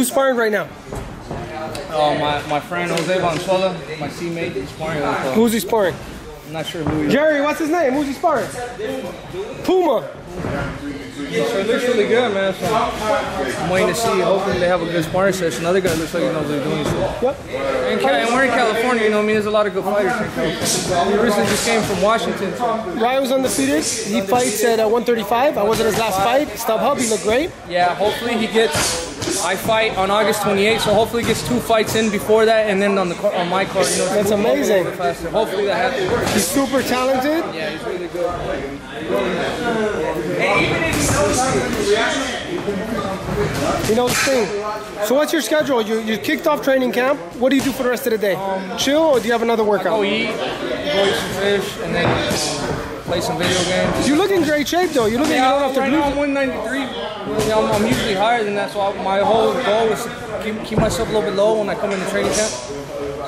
who's sparring right now? Uh, my, my friend Jose Valenzuela, my teammate, is sparring with. Uh, Who's he sparring? I'm not sure who he is. Jerry, what's his name? Who's he sparring? Puma. So it looks really good, man. So I'm waiting to see. Hopefully they have a good sparring session. Another guy looks like he knows what he's doing. So. Yep. And, and we're in California, you know. I mean, there's a lot of good fighters. He recently just came from Washington. So. Ryan was undefeated. He fights at uh, 135. I wasn't his last fight. StubHub, he looked great. Yeah, hopefully he gets. I fight on August 28th, so hopefully gets two fights in before that, and then on the on my card, you know. That's move up a little amazing. Hopefully that happens. He's super talented. Yeah, he's really good. He knows thing. So what's your schedule? You, you kicked off training camp. What do you do for the rest of the day? Chill or do you have another Go workout? eat, go eat some fish, and then um, play some video games. You look in great shape though. You look like you Yeah, don't have to right now I'm lose. 193. Yeah, I'm, I'm usually higher than that, so I, my whole goal is to keep, keep myself a little bit low when I come into training camp.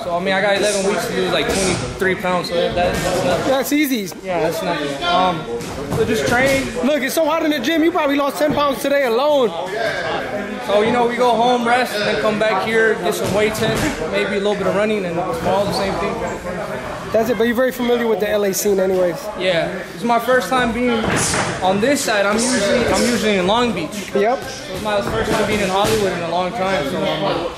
So I mean, I got 11 weeks to lose like 23 pounds, so that, that's not, That's easy. yeah, that's nothing. Um, so just train. Look, it's so hot in the gym. You probably lost 10 pounds today alone. So you know, we go home, rest, and then come back here, get some weights in, maybe a little bit of running, and all the same thing. That's it. But you're very familiar with the LA scene, anyways. Yeah, it's my first time being on this side. I'm usually I'm usually in Long Beach. Yep. It's my first time being in Hollywood in a long time. So um,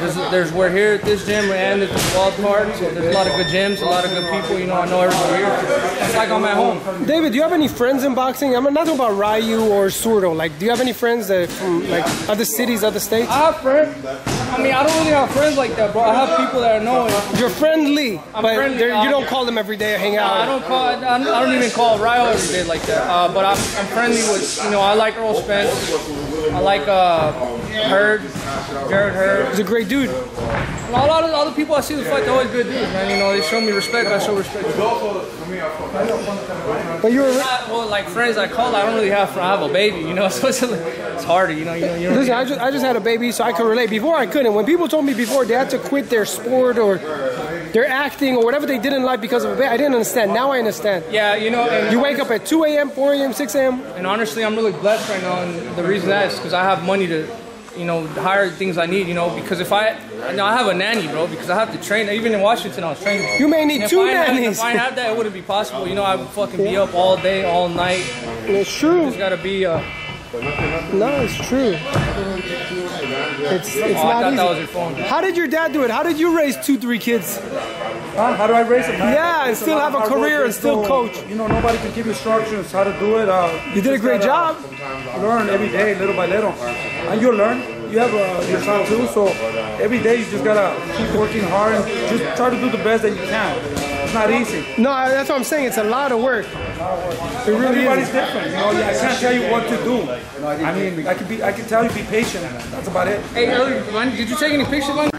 there's, there's we're here at this gym and at the Wild Card. So there's a lot of good gyms, a lot of good people. You know, I know everybody here. Like I'm at home. David, do you have any friends in boxing? I'm not talking about Rayo or Surdo. Like, do you have any friends that from like other cities, other states? I have friends. I mean, I don't really have friends like that, bro. I have people that I know. You're friendly, I'm but friendly, you don't call them every day or hang out. I don't call. I don't, I don't even call Rayo every day like that. Uh, but I'm, I'm friendly with. You know, I like Errol Spence. I like uh, Hurd, Jarrett Hurd. He's a great dude. And a lot of the other people I see the fight, they're always good dudes, man. You know, they show me respect. I show respect. But you're Not- well, like friends I call, I don't really have. I have a baby, you know, so it's, it's harder, you know. You know, you listen. I just I just had a baby, so I could relate. Before I couldn't. When people told me before they had to quit their sport or their acting or whatever they did in life because of a baby, I didn't understand. Now I understand. yeah, you know. You wake up at 2 a.m., 4 a.m., 6 a.m. and honestly, I'm really blessed right now, and the reason that is because I have money to, you know, hire things I need, you know. Because if I, now I have a nanny, bro, because I have to train. Even in Washington, I was training. You may need two I had- nannies. If I had that, it wouldn't be possible. You know, I would fucking be up all day, all night. It's true. It's gotta be. Uh, No, it's true. It's it's oh, I not thought easy. that was your phone. How did your dad do it? How did you raise two, three kids? Huh? How do I raise them? Man? Yeah, I still have a career and still no- coach. You know, nobody can give you instructions how to do it. Uh, You did a great job. Learn every day, little by little, and you'll learn. You have uh, your son too, so every day you just gotta keep working hard and just try to do the best that you can. It's not easy. No, that's what I'm saying. It's a lot of work. It really Everybody's is. different. You know, I can't tell you what to do. I mean, I can be, I can tell you be patient. That's about it. Hey, earlier, Glenn, did you take any pictures, Glenn?